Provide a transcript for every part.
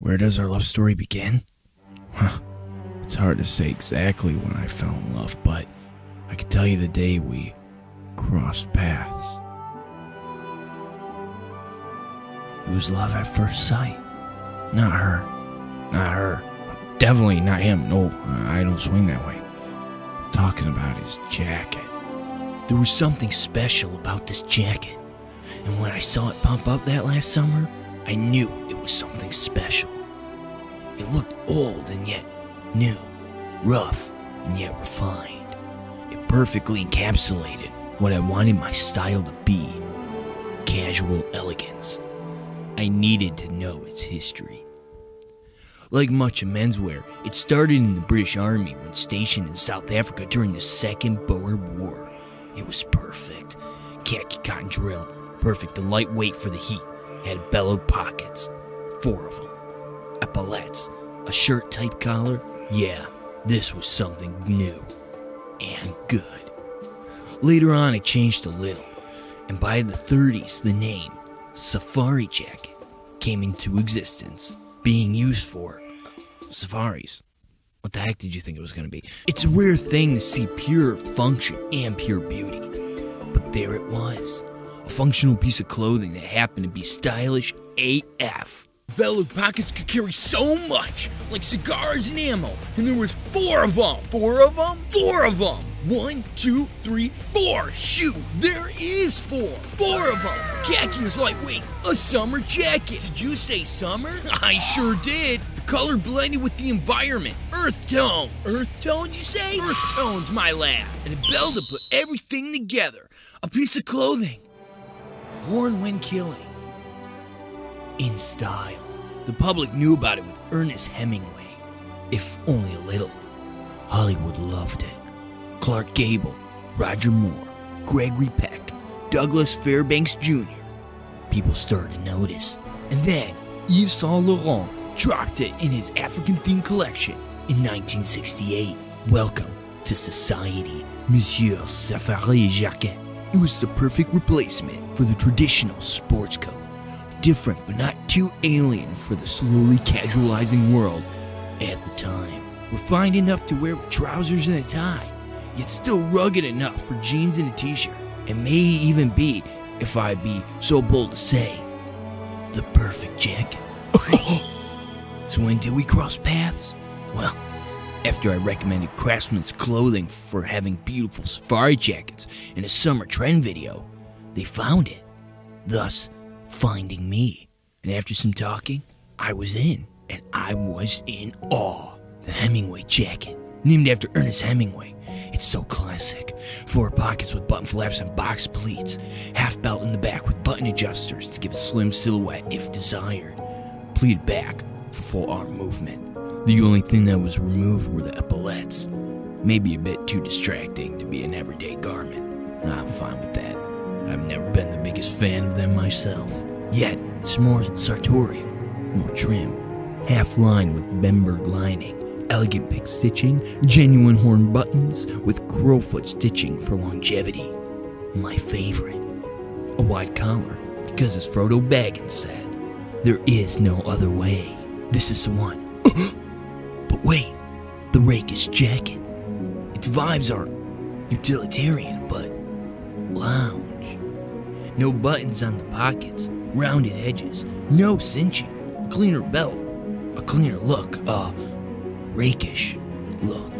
Where does our love story begin? Huh. It's hard to say exactly when I fell in love, but I can tell you the day we crossed paths. It was love at first sight. Not her. Not her. Definitely not him. No, I don't swing that way. I'm talking about his jacket. There was something special about this jacket. And when I saw it pump up that last summer, I knew it was something special. It looked old and yet new, rough and yet refined. It perfectly encapsulated what I wanted my style to be casual elegance. I needed to know its history. Like much of menswear, it started in the British Army when stationed in South Africa during the Second Boer War. It was perfect. Khaki cotton drill, perfect and lightweight for the heat. Had bellowed pockets, four of them. Epaulettes, a shirt type collar. Yeah, this was something new and good. Later on, it changed a little, and by the 30s, the name Safari Jacket came into existence, being used for safaris. What the heck did you think it was going to be? It's a rare thing to see pure function and pure beauty. But there it was a functional piece of clothing that happened to be stylish AF. Bellowed pockets could carry so much, like cigars and ammo, and there was four of them. Four of them? Four of them. One, two, three, four. Shoot, there is four. Four of them. Khaki is lightweight, a summer jacket. Did you say summer? I sure did. The color blended with the environment. Earth tone. Earth tone, you say? Earth tones, my lad. And a bell to put everything together. A piece of clothing. Worn when killing. In style. The public knew about it with Ernest Hemingway, if only a little. Hollywood loved it. Clark Gable, Roger Moore, Gregory Peck, Douglas Fairbanks Jr. People started to notice. And then Yves Saint Laurent dropped it in his African themed collection in 1968. Welcome to society, Monsieur Safari Jacket. It was the perfect replacement for the traditional sports coat. Different but not too alien for the slowly casualizing world at the time. Refined enough to wear trousers and a tie, yet still rugged enough for jeans and a t-shirt. And may even be, if I be so bold to say, the perfect jacket. so when did we cross paths? Well, after I recommended Craftsman's clothing for having beautiful safari jackets in a summer trend video, they found it, thus finding me. And after some talking, I was in, and I was in awe. The Hemingway jacket, named after Ernest Hemingway. It's so classic. Four pockets with button flaps and box pleats. Half belt in the back with button adjusters to give a slim silhouette if desired. Pleated back for full arm movement. The only thing that was removed were the epaulettes. Maybe a bit too distracting to be an everyday garment. I'm fine with that. I've never been the biggest fan of them myself. Yet, it's more sartorial, more trim, half lined with Bemberg lining, elegant pick stitching, genuine horn buttons with crowfoot stitching for longevity. My favorite. A wide collar, because as Frodo Baggins said, there is no other way. This is the one. but wait, the rakish jacket. Its vibes are utilitarian, but lounge. No buttons on the pockets, rounded edges, no cinching, a cleaner belt, a cleaner look, a rakish look.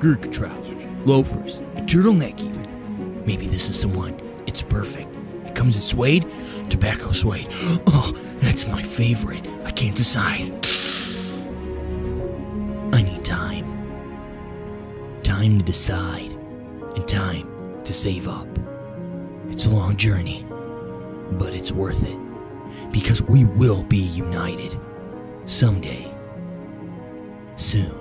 Gurkha trousers, loafers, a turtleneck even. Maybe this is the one. It's perfect. It comes in suede, tobacco suede. Oh, that's my favorite. I can't decide. I need time. Time to decide, and time to save up. It's a long journey, but it's worth it. Because we will be united. Someday. Soon.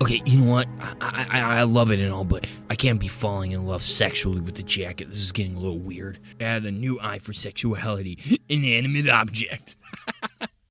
Okay, you know what? I, I, I love it and all, but I can't be falling in love sexually with the jacket. This is getting a little weird. Add a new eye for sexuality. Inanimate object.